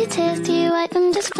Your tears, do you wipe them just?